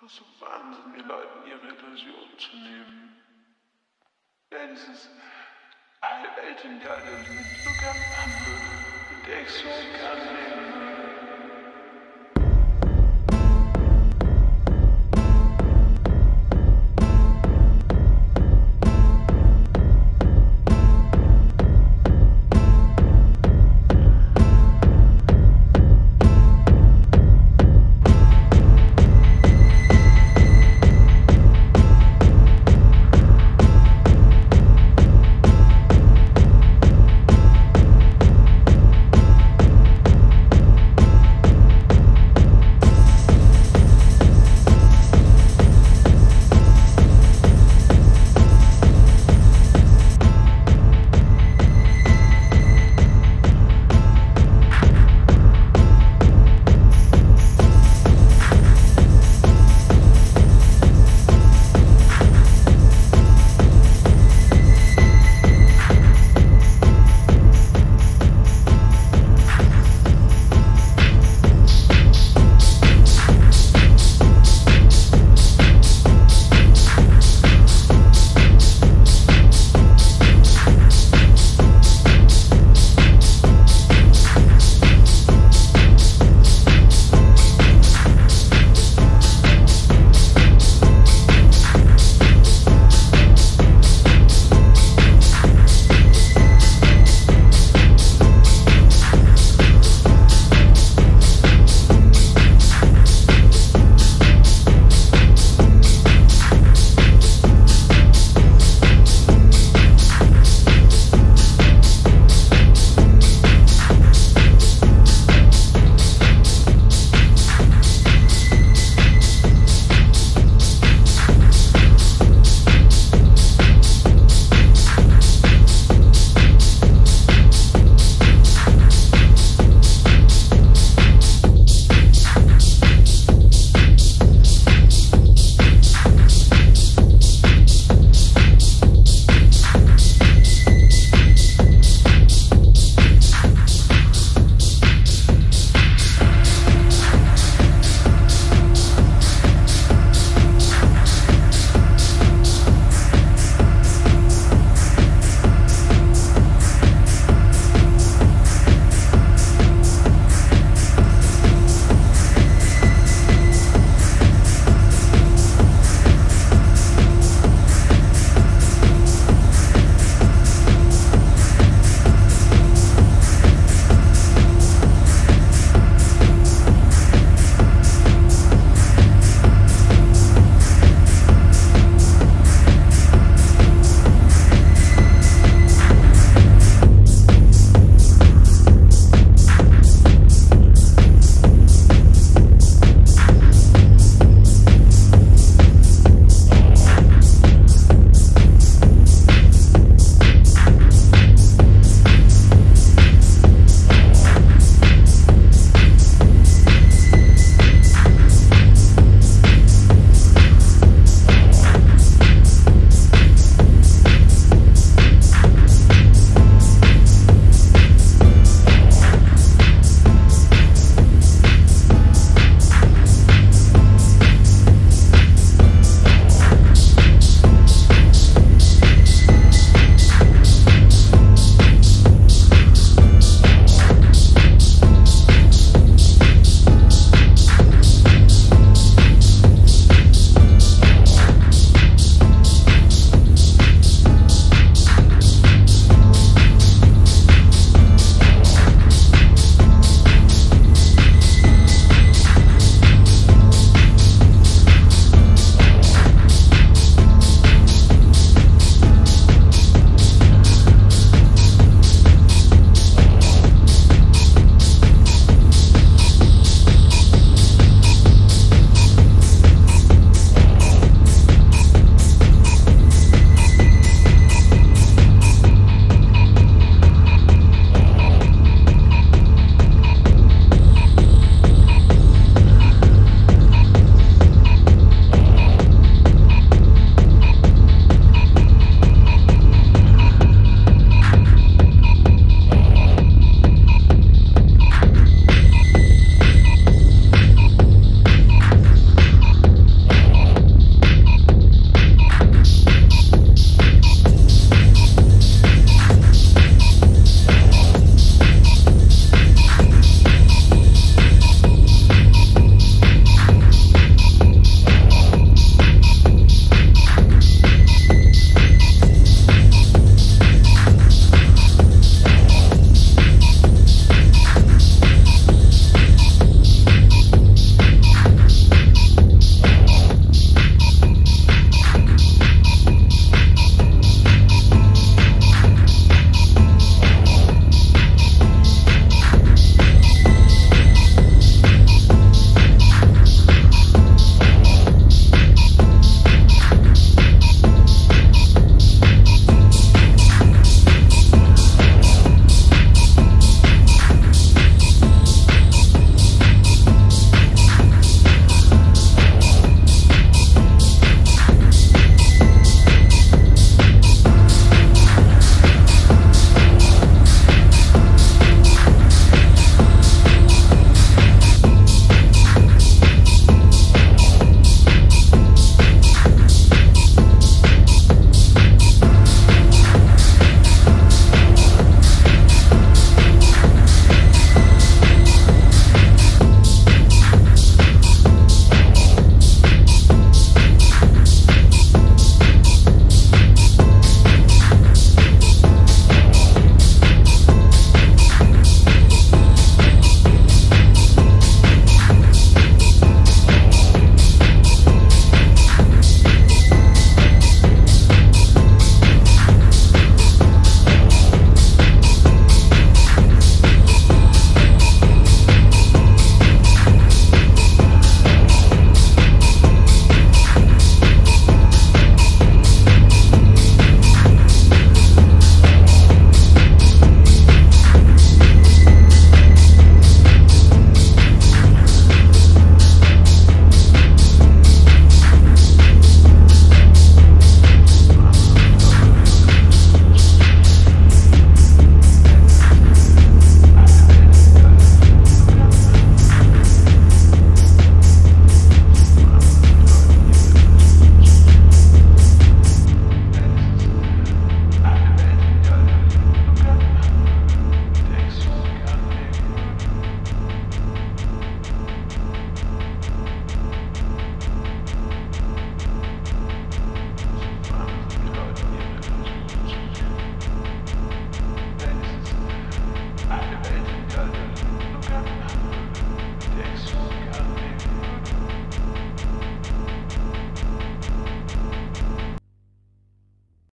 Einfach so wahnsinnige Leuten ihre Illusion zu nehmen. Ja, dieses Elternjahr, das ich mit so gern würde, mit der ich so gerne